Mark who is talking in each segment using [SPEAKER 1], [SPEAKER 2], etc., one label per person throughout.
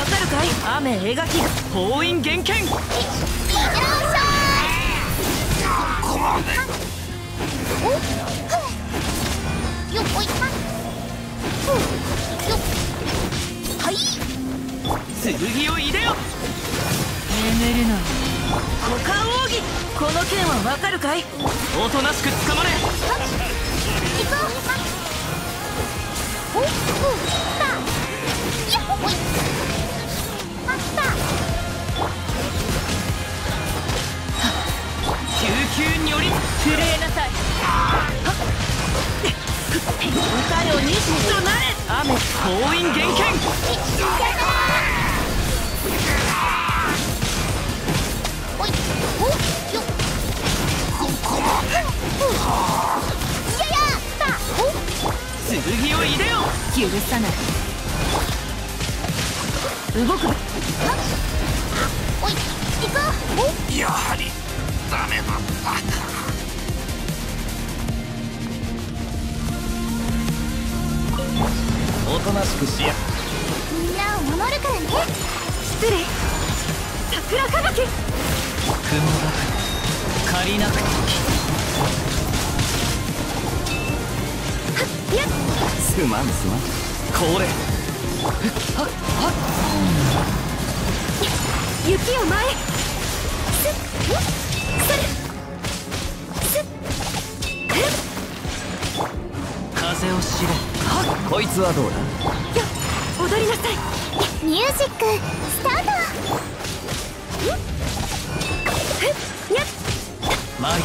[SPEAKER 1] わかるかい雨描き封印厳剣
[SPEAKER 2] こはい
[SPEAKER 1] 剣を入れよ眠るな股間奥義この剣はわかるかいおとなしく捕まれ
[SPEAKER 2] 行こう
[SPEAKER 1] 救急により震えなさい歌よにしとなれ雨封印厳剣
[SPEAKER 2] おいおよっいややったお
[SPEAKER 1] 剣を入れよ許さない動く
[SPEAKER 2] お
[SPEAKER 3] くしや
[SPEAKER 2] みんなを守るからね。
[SPEAKER 1] 失礼。桜吹雪雲が借りなくて
[SPEAKER 2] やっ。
[SPEAKER 3] すまんすまん。これ。
[SPEAKER 2] 雪を前へすっそれ。すっ。
[SPEAKER 1] 風を知れ
[SPEAKER 3] こいつはどうだ？
[SPEAKER 2] よ踊りなさい。ミュージックスタート。や。っ
[SPEAKER 1] マイ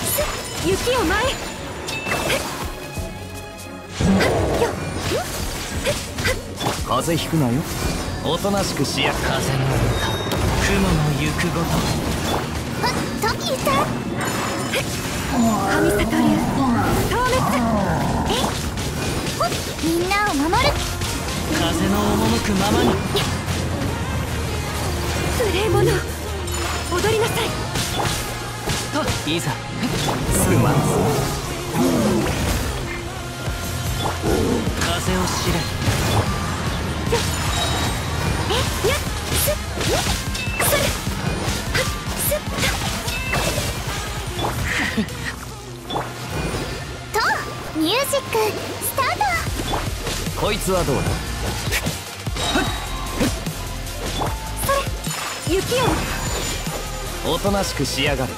[SPEAKER 2] す雪を
[SPEAKER 3] 風邪ひくなよ。おとなしくしや
[SPEAKER 1] 風の歌雲の行くごと。
[SPEAKER 2] はっと聞いた神里流みんなを守る？
[SPEAKER 1] 風の赴くままに。
[SPEAKER 2] 無礼者踊りなさい。
[SPEAKER 1] といざ
[SPEAKER 3] すまん。す
[SPEAKER 1] 風を知れ。
[SPEAKER 2] えやっ。すっミュージックスタート。
[SPEAKER 3] こいつはどうだ？
[SPEAKER 2] 雪を
[SPEAKER 3] おとなしくしやがる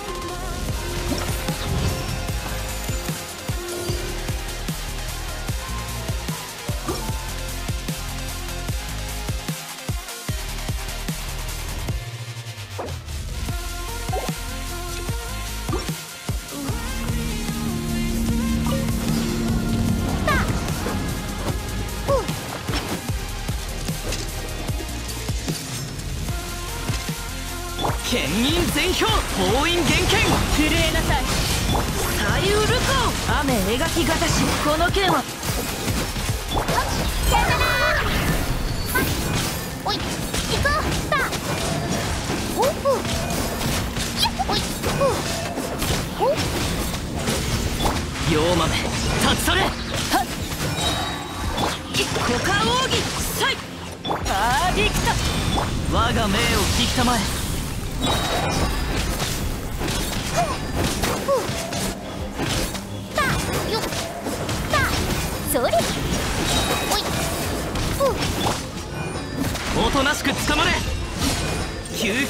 [SPEAKER 1] 全氷封印厳剣震えなさ。い左右ルコ雨描きがたし。この剣は。
[SPEAKER 2] さよならおい。行こう。さあおう。やっおいおう。お
[SPEAKER 1] 妖豆立ち去れ股間奥義さいアーディクト我が命を聞きたまえ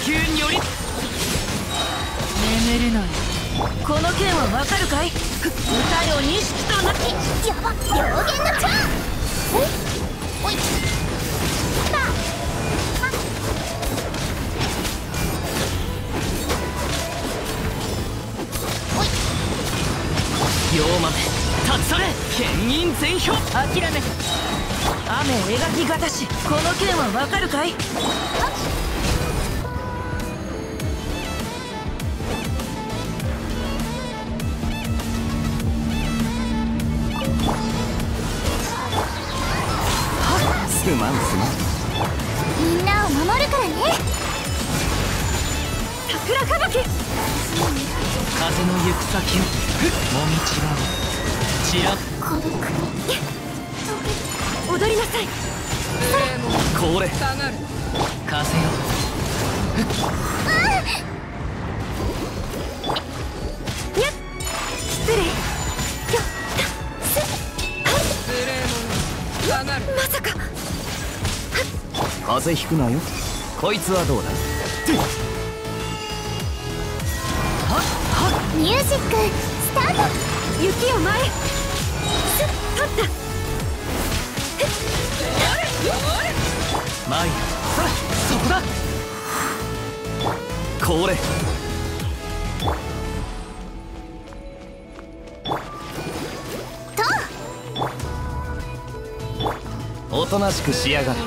[SPEAKER 1] 救急により。眠るなよこの剣はわかるかい？歌よ錦とな
[SPEAKER 2] やば両言のチャンおおい。さあ。はおい。
[SPEAKER 1] 妖豆立ち去れ。剣印全氷諦め。雨描きがたし。この剣はわかるかい？
[SPEAKER 3] すまんす
[SPEAKER 2] みんなを守るからね。桜吹雪。
[SPEAKER 1] 風の行く先を。もみちらうちら。
[SPEAKER 2] 孤独に踊りなさい。
[SPEAKER 3] これ。
[SPEAKER 1] 下がる。風よ。
[SPEAKER 2] まさか
[SPEAKER 3] 風邪ひくなよ。こいつはどうだ？
[SPEAKER 2] ミュージックスタート。雪を前立った。
[SPEAKER 1] マイそこだ。
[SPEAKER 3] これ。おとなしくしやがれ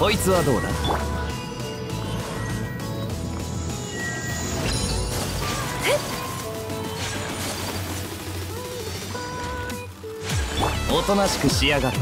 [SPEAKER 3] こいつはどうだ？おとなしくしやが
[SPEAKER 1] る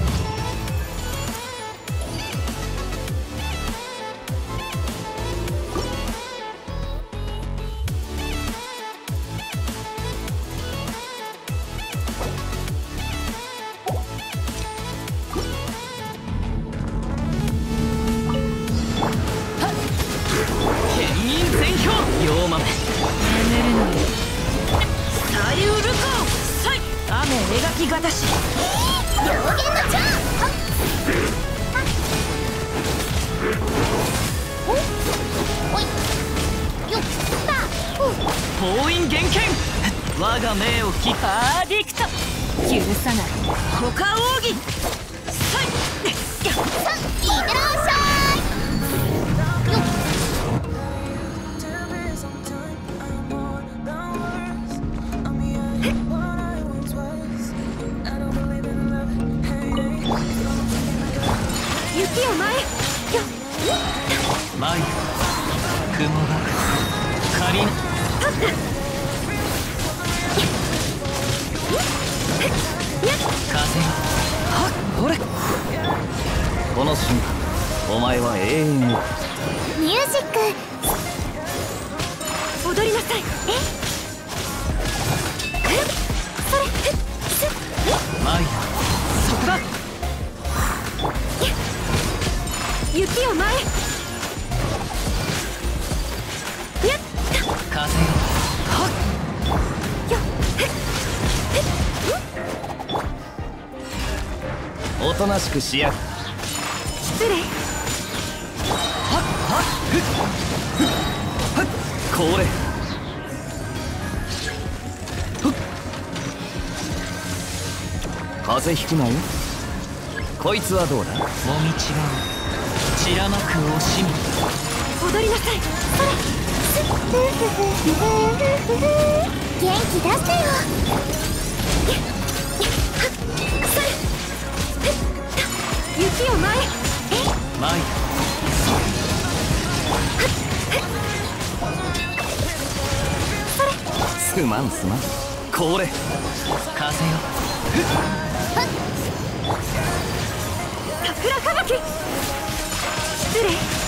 [SPEAKER 1] 雨描きがた。し
[SPEAKER 2] 両言のチャンおおいよったお
[SPEAKER 1] 封印厳剣我が命を聞かアディクト許さない他奥義サイや
[SPEAKER 2] さいってらっしゃい
[SPEAKER 1] 雲風よはっほれ？
[SPEAKER 3] この瞬間お前は永遠を
[SPEAKER 2] ミュージック。踊りなさい。え？
[SPEAKER 1] マイそこだ。
[SPEAKER 2] 雪を前
[SPEAKER 3] おとなしくしやがれ
[SPEAKER 2] 失礼
[SPEAKER 3] これ風邪ひくなよこいつはどうだ
[SPEAKER 1] もみちが散らまく惜しみ
[SPEAKER 2] 踊りなさいそれ元気出してよっっ雪を前え
[SPEAKER 1] マイ
[SPEAKER 3] すまんすまん。これ。
[SPEAKER 1] 風よ。
[SPEAKER 2] 桜吹雪失礼。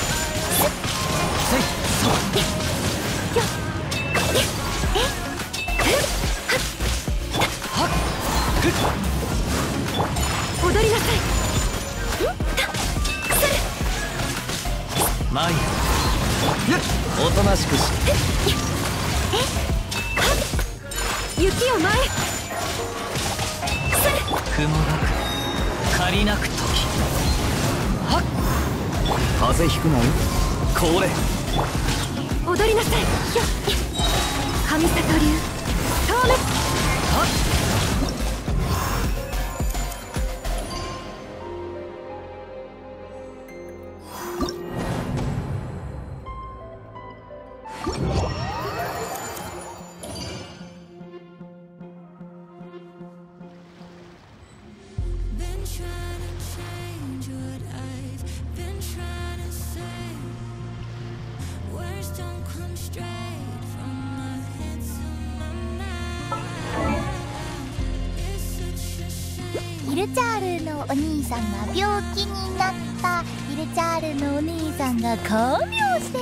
[SPEAKER 1] 借りなく時。はっ。
[SPEAKER 3] 風邪ひくなよこれ。
[SPEAKER 2] 踊りなさい。よ神里流。透滅
[SPEAKER 1] はっ
[SPEAKER 2] ルチャールのお兄さんが病気になった。イルチャールのお兄さんが看病して。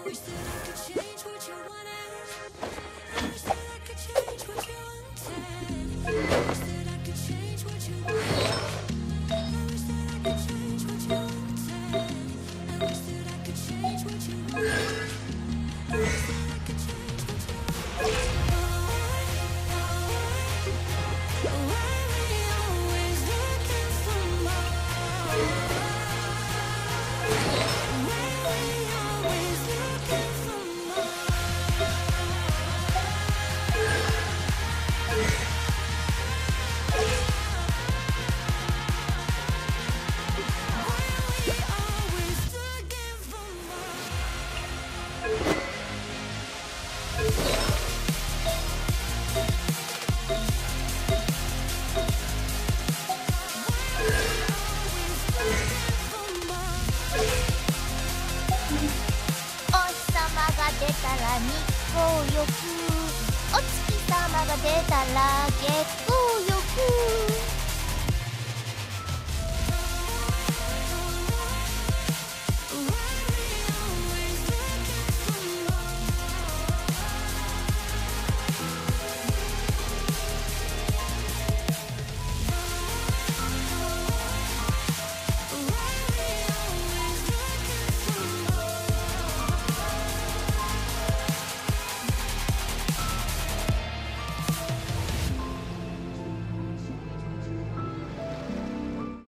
[SPEAKER 2] I wish that I could change what you wanted. お月様が出たらゲット